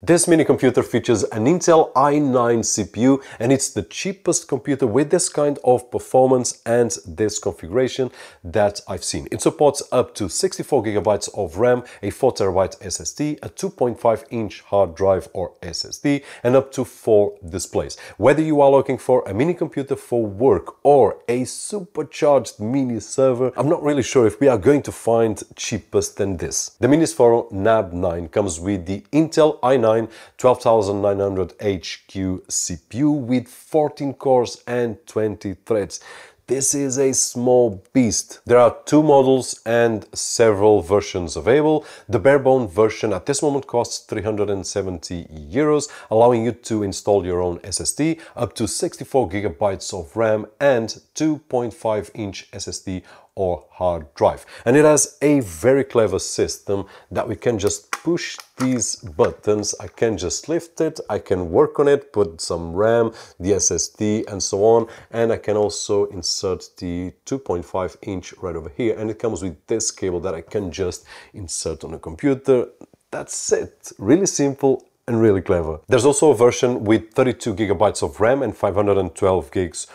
This mini computer features an Intel i9 CPU and it's the cheapest computer with this kind of performance and this configuration that I've seen. It supports up to 64 gigabytes of RAM, a 4 terabyte SSD, a 2.5 inch hard drive or SSD, and up to four displays. Whether you are looking for a mini computer for work or a supercharged mini server, I'm not really sure if we are going to find cheapest than this. The Minisforum NAB 9 comes with the Intel i9 12900 HQ CPU with 14 cores and 20 threads. This is a small beast. There are two models and several versions available. The barebone version at this moment costs 370 euros, allowing you to install your own SSD, up to 64 gigabytes of RAM and 2.5 inch SSD or hard drive. And it has a very clever system that we can just push these buttons. I can just lift it, I can work on it, put some RAM, the SSD and so on. And I can also insert the 2.5 inch right over here. And it comes with this cable that I can just insert on a computer. That's it. Really simple and really clever. There's also a version with 32 gigabytes of RAM and 512 gigs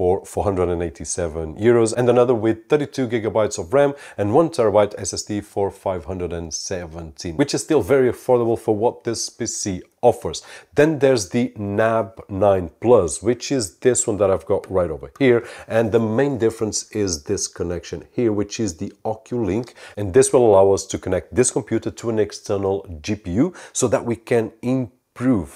for 487 euros and another with 32 gigabytes of RAM and 1 terabyte SSD for 517, which is still very affordable for what this PC offers. Then there's the NAB 9 Plus, which is this one that I've got right over here. And the main difference is this connection here, which is the OcuLink. And this will allow us to connect this computer to an external GPU so that we can improve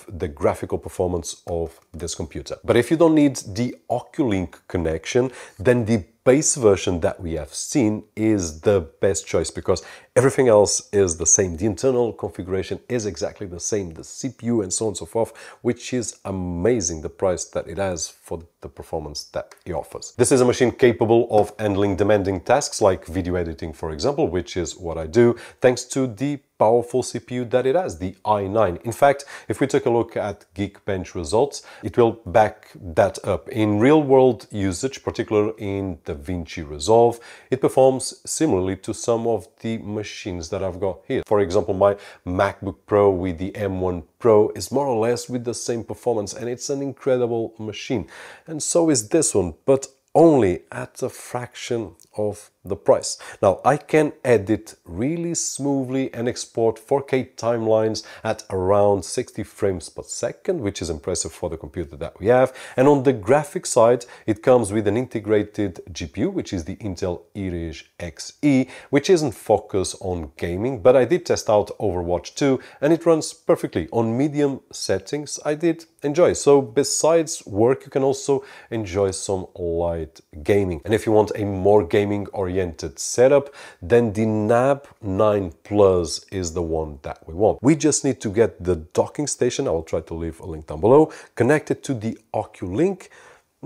the graphical performance of this computer. But if you don't need the OcuLink connection, then the base version that we have seen is the best choice because everything else is the same. The internal configuration is exactly the same, the CPU and so on and so forth, which is amazing the price that it has for the performance that it offers. This is a machine capable of handling demanding tasks like video editing, for example, which is what I do, thanks to the powerful CPU that it has, the i9. In fact, if we take a look at Geekbench results, it will back that up. In real-world usage, particularly in DaVinci Resolve, it performs similarly to some of the machines that I've got here. For example, my MacBook Pro with the M1 Pro is more or less with the same performance and it's an incredible machine. And so is this one, but only at a fraction of the price. Now I can edit really smoothly and export 4K timelines at around 60 frames per second, which is impressive for the computer that we have. And on the graphic side, it comes with an integrated GPU, which is the Intel Iris Xe, which isn't focused on gaming, but I did test out Overwatch 2 and it runs perfectly. On medium settings, I did enjoy. So besides work, you can also enjoy some light gaming. And if you want a more gaming oriented setup, then the NAB 9 Plus is the one that we want. We just need to get the docking station, I will try to leave a link down below, connected to the OcuLink,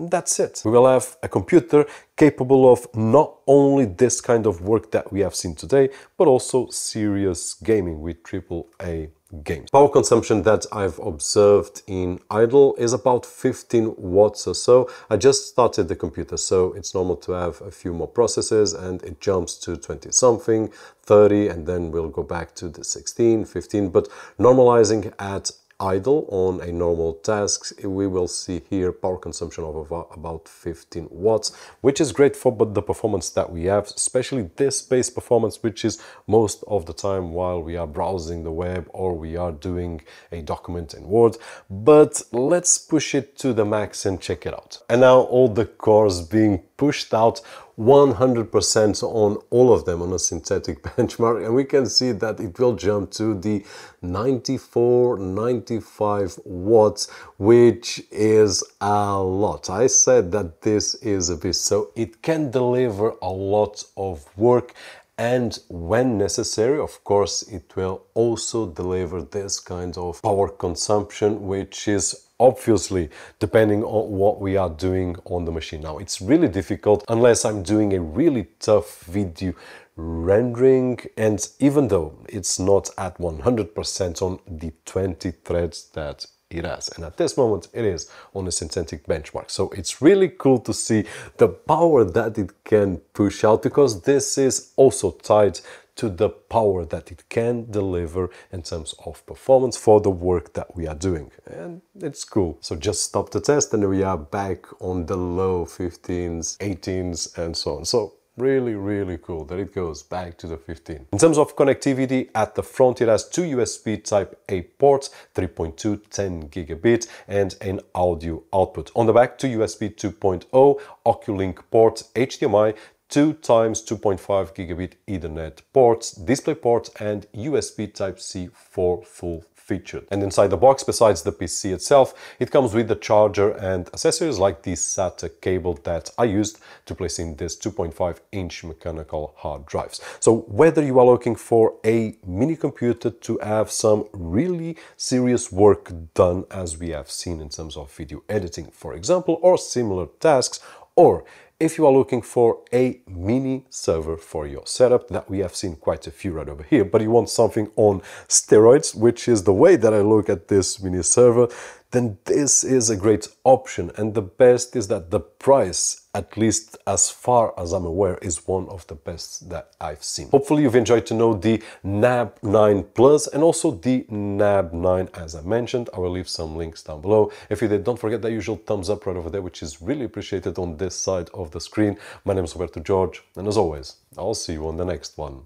that's it. We will have a computer capable of not only this kind of work that we have seen today, but also serious gaming with AAA games. Power consumption that I've observed in idle is about 15 watts or so. I just started the computer, so it's normal to have a few more processes and it jumps to 20 something, 30, and then we'll go back to the 16, 15, but normalizing at idle on a normal task, we will see here power consumption of about 15 watts, which is great for but the performance that we have, especially this base performance, which is most of the time while we are browsing the web or we are doing a document in Word. But let's push it to the max and check it out. And now all the cores being pushed out 100% on all of them on a synthetic benchmark. And we can see that it will jump to the 94 95 watts which is a lot. I said that this is a beast. So it can deliver a lot of work. And when necessary of course it will also deliver this kind of power consumption which is obviously depending on what we are doing on the machine. Now it's really difficult unless i'm doing a really tough video rendering and even though it's not at 100% on the 20 threads that it has and at this moment it is on a synthetic benchmark. So it's really cool to see the power that it can push out because this is also tied to the power that it can deliver in terms of performance for the work that we are doing. And it's cool. So just stop the test and we are back on the low 15s, 18s and so on. So really really cool that it goes back to the 15 in terms of connectivity at the front it has two usb type a ports 3.2 10 gigabit and an audio output on the back two usb 2.0 oculink ports hdmi 2 times 2.5 gigabit ethernet ports display port and usb type c for full featured. And inside the box, besides the PC itself, it comes with the charger and accessories like the SATA cable that I used to place in this 2.5 inch mechanical hard drives. So whether you are looking for a mini computer to have some really serious work done as we have seen in terms of video editing, for example, or similar tasks, or if you are looking for a mini server for your setup that we have seen quite a few right over here but you want something on steroids which is the way that I look at this mini server then this is a great option. And the best is that the price, at least as far as I'm aware, is one of the best that I've seen. Hopefully you've enjoyed to know the NAB 9 Plus and also the NAB 9 as I mentioned. I will leave some links down below. If you did, don't forget the usual thumbs up right over there, which is really appreciated on this side of the screen. My name is Roberto Jorge, and as always, I'll see you on the next one.